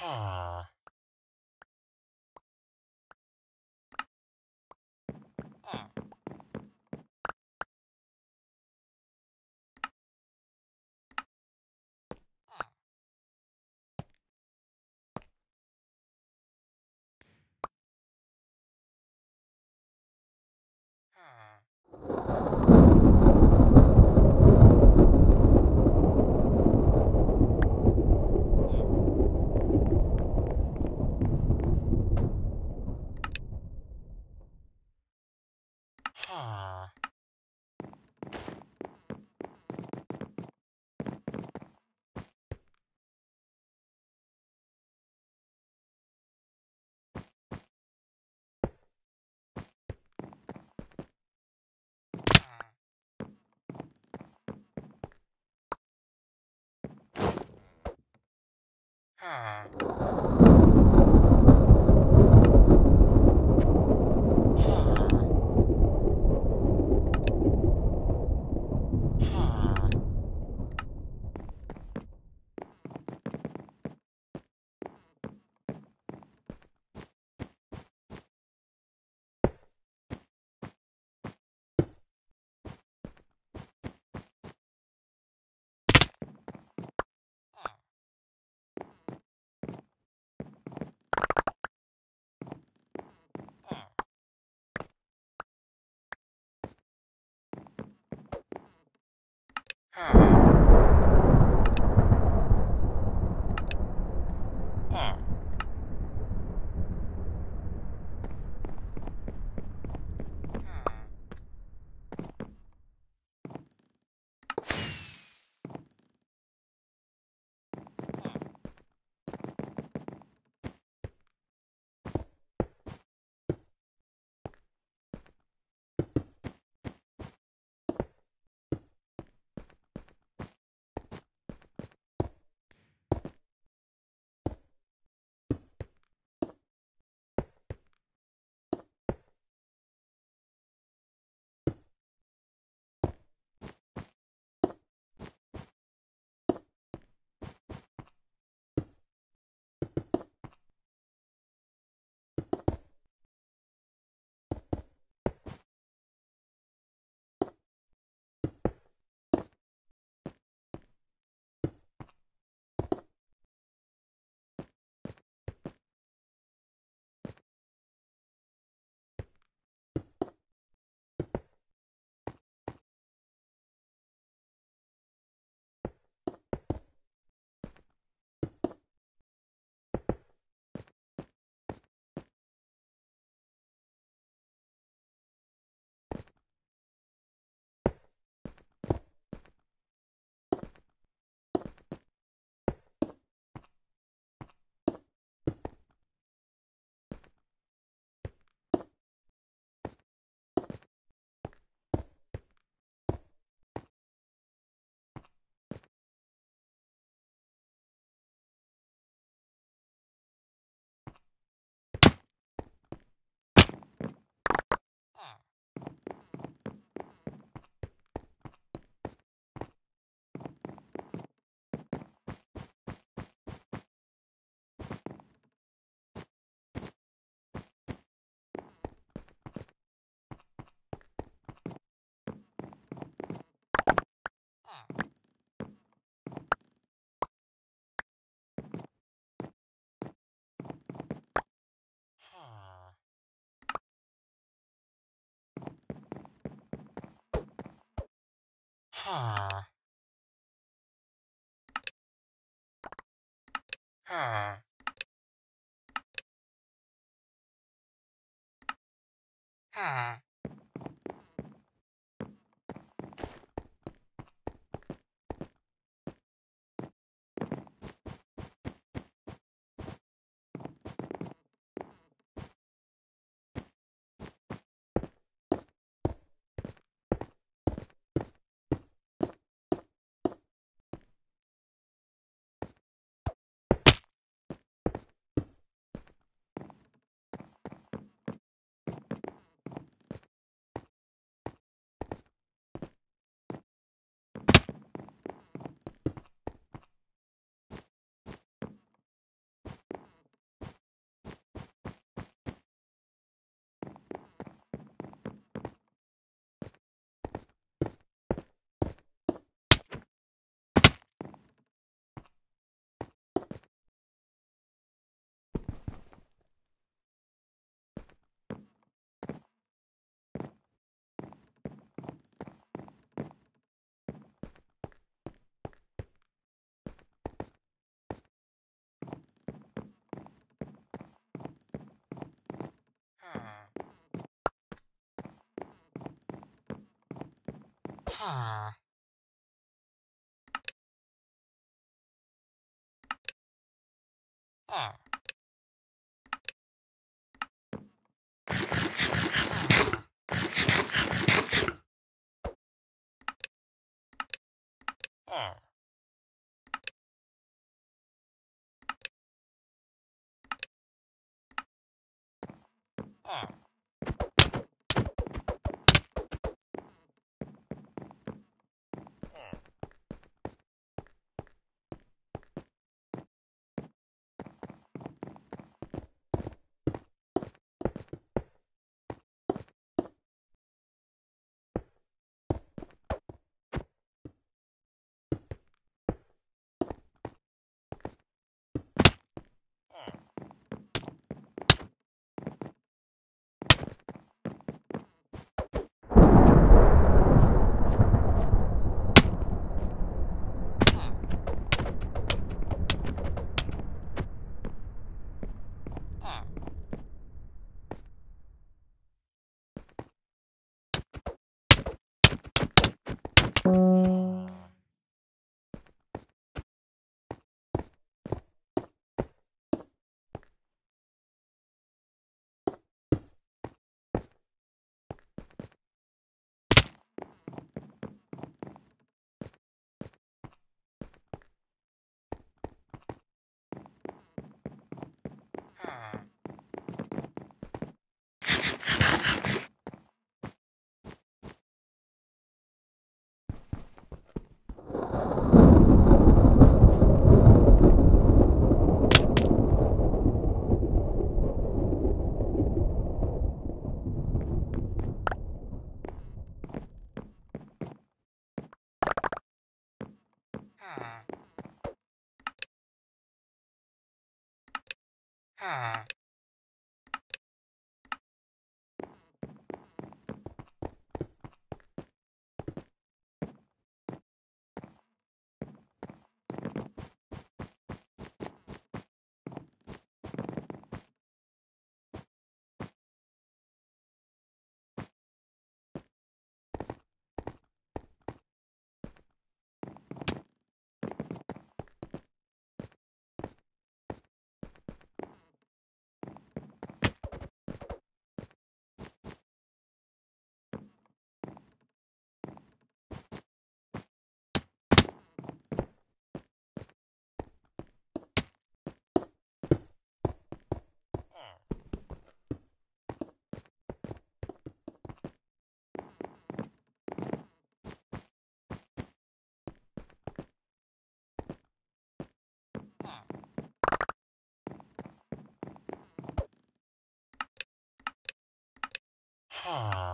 Ha. Huh. Huh. Huh. Huh. Huh. Huh. Huh. Ah. Ah.